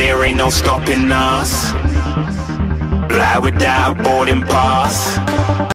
there ain't no stopping us. Fly without boarding pass.